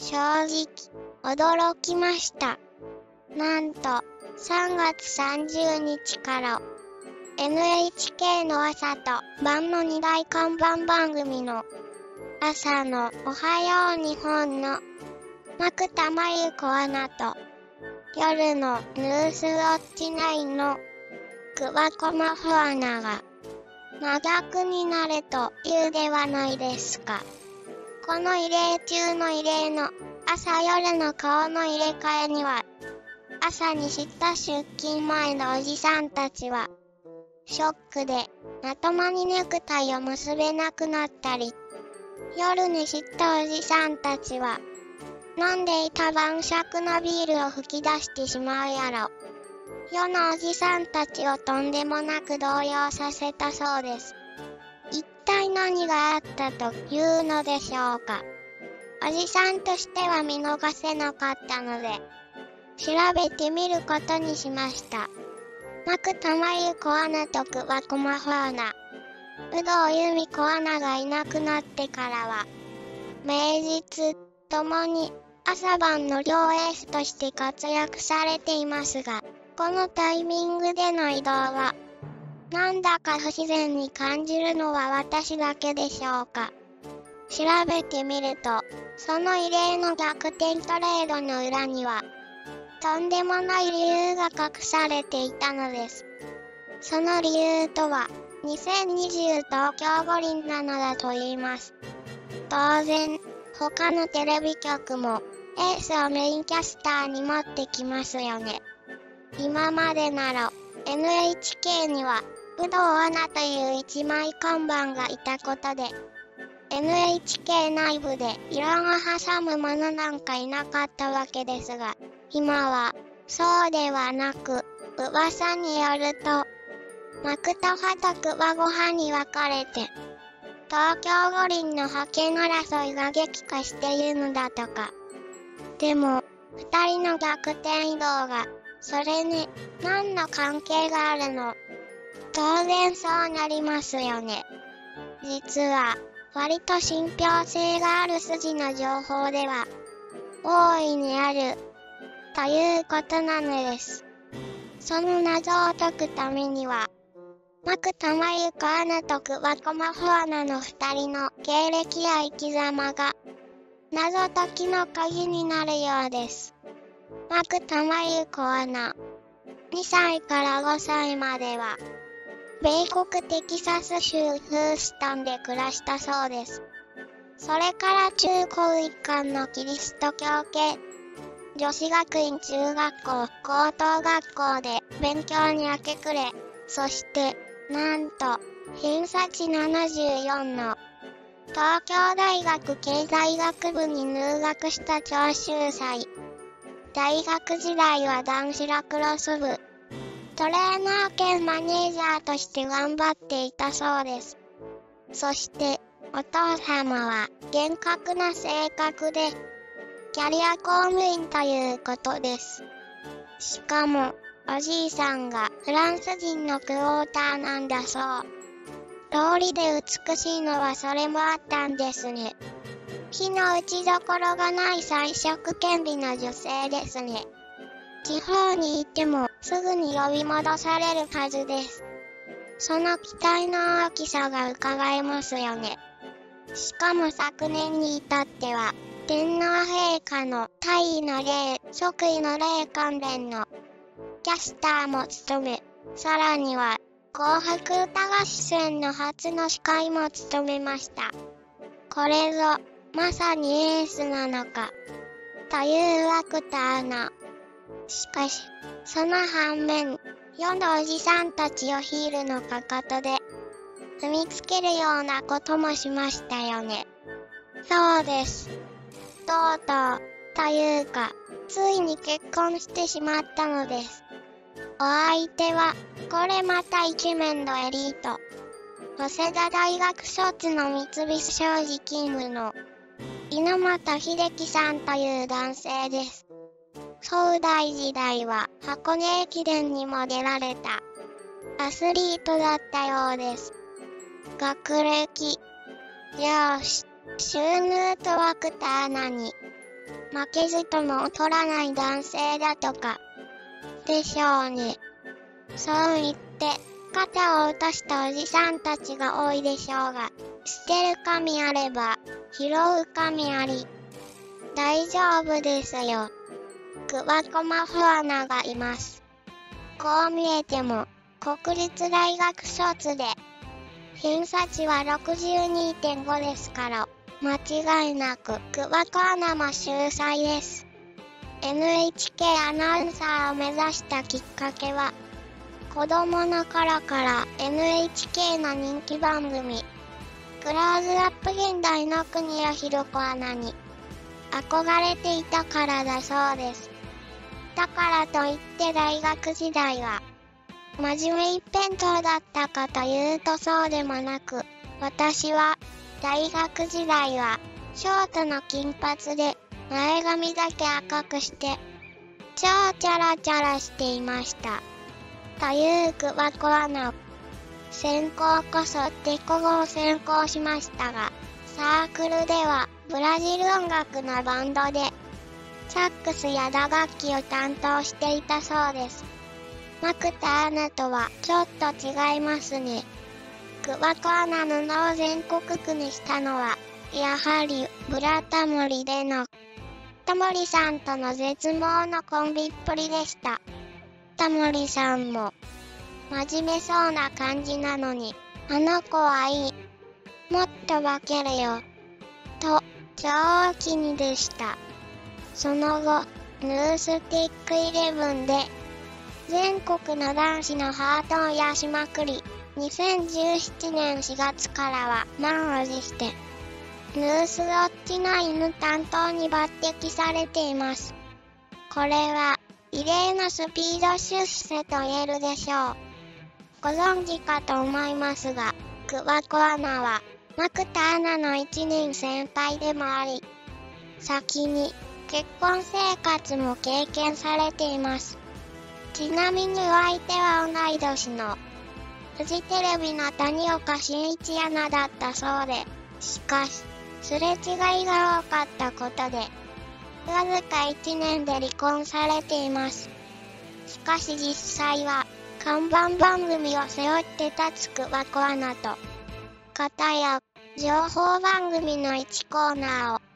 正直、驚きました。なんと、3月30日から、NHK の朝と晩の二大看板番組の朝のおはよう日本のくたまゆこアナと夜のヌースウォッチナインのくわこまフアナが真逆になれというではないですか。この異例中の異例の朝夜の顔の入れ替えには朝に知った出勤前のおじさんたちはショックでまともにネクタイを結べなくなったり夜に知ったおじさんたちは飲んでいた晩酌のビールを吹き出してしまうやろ。世のおじさんたちをとんでもなく動揺させたそうです。体何があったというのでしょうか？おじさんとしては見逃せなかったので、調べてみることにしました。マクタマユコアナとクワコマファーナ、有働由美コアナがいなくなってからは、名実ともに朝晩の両エースとして活躍されていますが、このタイミングでの移動は、なんだか不自然に感じるのは私だけでしょうか。調べてみると、その異例の逆転トレードの裏には、とんでもない理由が隠されていたのです。その理由とは、2020東京五輪なのだと言います。当然、他のテレビ局もエースをメインキャスターに持ってきますよね。今までなら NHK には武藤アナという一枚看板がいたことで NHK 内部で色が挟むものなんかいなかったわけですが今はそうではなく噂によるとマクタ派とクワゴ派に分かれて東京五輪の覇権争いが激化しているのだとか。でも、二人の逆転移動が、それに何の関係があるの？当然そうなりますよね。実は、割と信憑性がある筋の情報では、大いにある、ということなのです。その謎を解くためには、マクタマユコアナとクワコマフアナの二人の経歴や生き様が謎解きの鍵になるようです。マクタマユコアナ2歳から5歳までは米国テキサス州フーストンで暮らしたそうです。それから中高一貫のキリスト教系女子学院中学校高等学校で勉強に明け暮れ、そしてなんと偏差値74の東京大学経済学部に入学した長州祭。大学時代は男子ラクロス部。トレーナー兼マネージャーとして頑張っていたそうです。そして、お父様は厳格な性格で、キャリア公務員ということです。しかも、おじいさんがフランス人のクォーターなんだそう。通りで美しいのはそれもあったんですね。火の打ちどころがない彩色権利の女性ですね。地方に行ってもすぐに呼び戻されるはずです。その期待の大きさが伺えますよね。しかも昨年に至っては、天皇陛下の大位の礼、即位の礼関連のキャスターも務め、さらには紅白歌合戦の初の司会も務めました。これぞ、まさにエースなのか、というアクターの。しかし、その反面、世のおじさんたちをヒールのかかとで、踏みつけるようなこともしましたよね。そうです。とうとう、というか、ついに結婚してしまったのです。お相手は、これまたイケメンのエリート。早稲田大学卒の三菱商事勤務の猪俣秀樹さんという男性です。総大時代は箱根駅伝にも出られたアスリートだったようです。学歴、容姿、収入とワクターナに負けずとも劣らない男性だとか。でしょうね。そう言って、肩を落としたおじさんたちが多いでしょうが、捨てる神あれば、拾う神あり。大丈夫ですよ。クワコマフアナがいます。こう見えても、国立大学卒で、偏差値は62.5ですから、間違いなく、クワコアナも秀才です。NHK アナウンサーを目指したきっかけは、子供の頃から NHK の人気番組、クローズアップ現代の国谷ひろ子アナに憧れていたからだそうです。だからといって大学時代は、真面目一辺倒だったかというとそうでもなく、私は、大学時代は、ショートの金髪で、前髪だけ赤くして、超チャラチャラしていました。というくわこアナ。専攻こそデコ語を専攻しましたが、サークルではブラジル音楽のバンドでサックスや打楽器を担当していたそうです。マクタアナとはちょっと違いますね。クワコアナ布を全国区にしたのは、やはりブラタモリでのタモリさんとの絶望のコンビっぷりでした。タモリさんも真面目そうな感じなのに、あの子はいい。もっと化けるよ。と、超気にでした。その後、ヌースティックイレブンで、全国の男子のハートを癒しまくり、2017年4月からは満を持して、ヌースウォッチの犬担当に抜擢されています。これは、異例のスピード出世と言えるでしょう。ご存知かと思いますが、クワコアナは、マクタアナの1年先輩でもあり、先に結婚生活も経験されています。ちなみにお相手は同い年の、フジテレビの谷岡真一アナだったそうで、しかし、すれ違いが多かったことで、わずか1年で離婚されています。しかし実際は、看板番組を背負って立つくわこアナと、方や、情報番組の1コーナーを、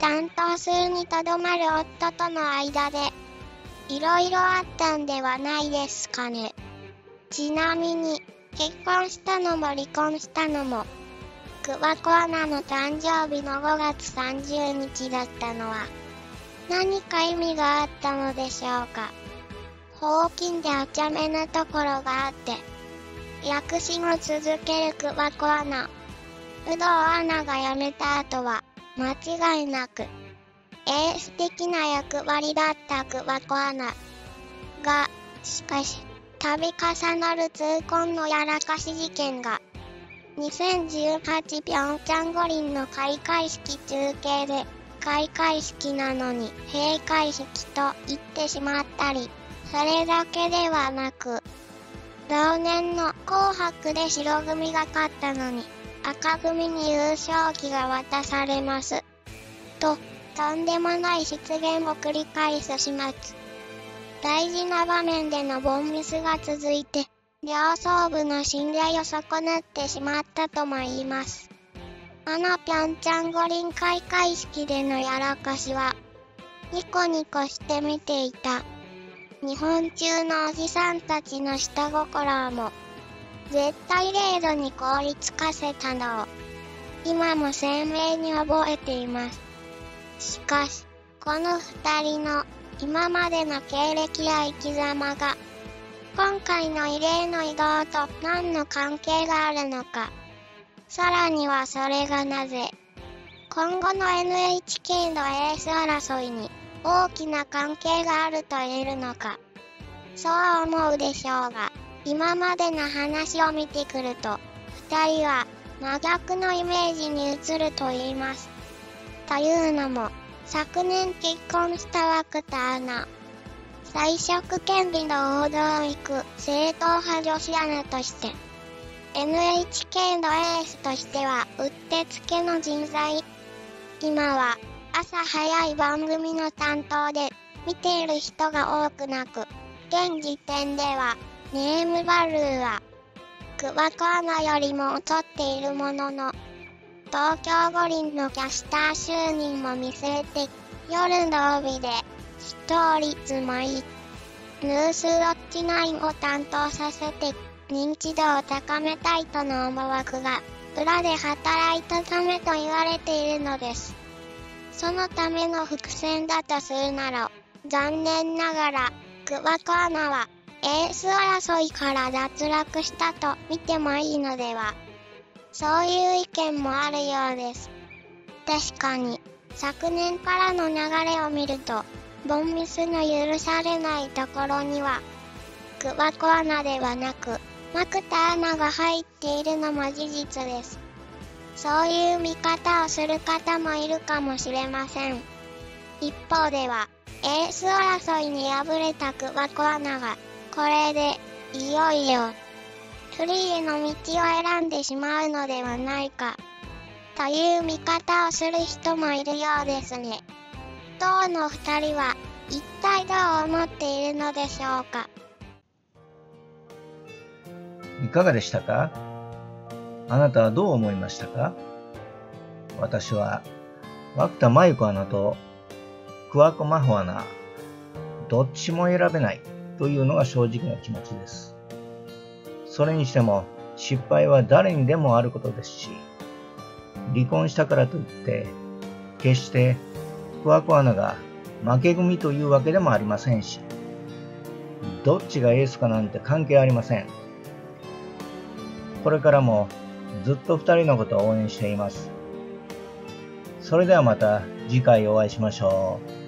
担当するにとどまる夫との間で、いろいろあったんではないですかね。ちなみに、結婚したのも離婚したのも、クワコアナの誕生日の5月30日だったのは、何か意味があったのでしょうか。ほうきんでお茶目なところがあって、躍進を続けるクワコアナ。有働アナが辞めた後は、間違いなく、エース的な役割だったクワコアナ。が、しかし、度重なる痛恨のやらかし事件が、2018ピョンチャン五輪の開会式中継で、開会式なのに閉会式と言ってしまったり、それだけではなく、同年の紅白で白組が勝ったのに、赤組に優勝旗が渡されます。と、とんでもない失言を繰り返す始末。大事な場面でのボンミスが続いて、両総部の信頼を損なってしまったとも言います。あのぴょんちゃん五輪開会式でのやらかしは、ニコニコして見ていた。日本中のおじさんたちの下心も絶対0度に凍りつかせたの。を、今も鮮明に覚えています。しかし、この二人の今までの経歴や生き様が、今回の異例の移動と何の関係があるのか、さらにはそれがなぜ、今後の NHK のエース争いに大きな関係があると言えるのか、そう思うでしょうが、今までの話を見てくると、二人は真逆のイメージに移ると言います。というのも、昨年結婚した枠田アナ。彩色権利の王道を行く正統派女子アナとして、NHK のエースとしてはうってつけの人材。今は、朝早い番組の担当で見ている人が多くなく、現時点ではネームバルーはクワコアナよりも劣っているものの、東京五輪のキャスター就任も見据えて、夜の帯で視聴率もいい。ヌースウォッチ9を担当させて認知度を高めたいとの思惑が裏で働いたためと言われているのです。そのための伏線だとするなら、残念ながら、クワコアナはエース争いから脱落したと見てもいいのでは？そういう意見もあるようです。確かに、昨年からの流れを見ると、ボンミスの許されないところには、クワコアナではなく、マクタアナが入っているのも事実です。そういう見方をする方もいるかもしれません。一方では、エース争いに敗れたクワコアナが、これで、いよいよ、フリーへの道を選んでしまうのではないか、という見方をする人もいるようですね。当の二人は、一体どう思っているのでしょうか？いかがでしたか？あなたはどう思いましたか？私は、涌田真由子アナと桑子真帆アナ、どっちも選べないというのが正直な気持ちです。それにしても失敗は誰にでもあることですし、離婚したからといって、決して桑子アナが負け組というわけでもありませんし、どっちがエースかなんて関係ありません。これからもずっと二人のことを応援しています。それではまた次回お会いしましょう。